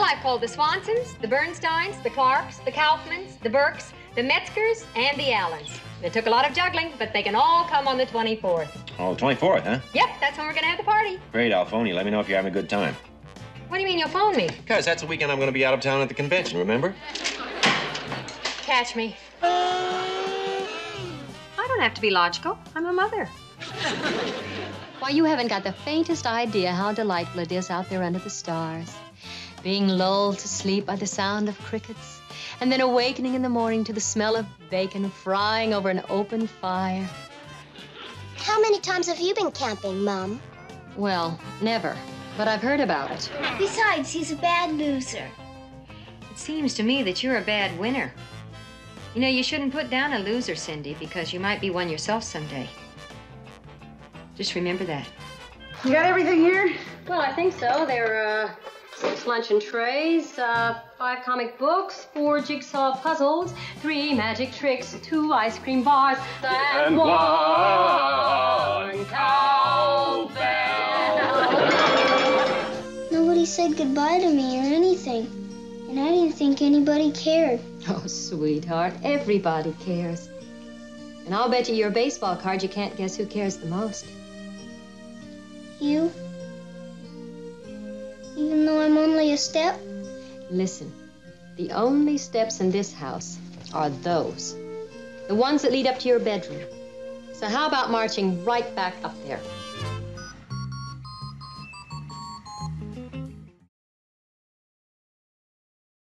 I've called the Swansons, the Bernsteins, the Clarks, the Kaufmans, the Burks, the Metzgers, and the Allens. It took a lot of juggling, but they can all come on the 24th. Oh, 24th, huh? Yep, that's when we're gonna have the party. Great, I'll phone you. Let me know if you're having a good time. What do you mean you'll phone me? Because that's the weekend I'm going to be out of town at the convention, remember? Catch me. I don't have to be logical. I'm a mother. Why, you haven't got the faintest idea how delightful it is out there under the stars. Being lulled to sleep by the sound of crickets, and then awakening in the morning to the smell of bacon frying over an open fire. How many times have you been camping, Mom? Well, never. But I've heard about it. Besides, he's a bad loser. It seems to me that you're a bad winner. You know, you shouldn't put down a loser, Cindy, because you might be one yourself someday. Just remember that. You got everything here? Well, I think so. They're, uh, six luncheon trays, uh, five comic books, four jigsaw puzzles, three magic tricks, two ice cream bars, and, And one one cowbell. Nobody said goodbye to me or anything. And I didn't think anybody cared. Oh, sweetheart, everybody cares. And I'll bet you your baseball card you can't guess who cares the most. You? A step? Listen, the only steps in this house are those the ones that lead up to your bedroom. So, how about marching right back up there?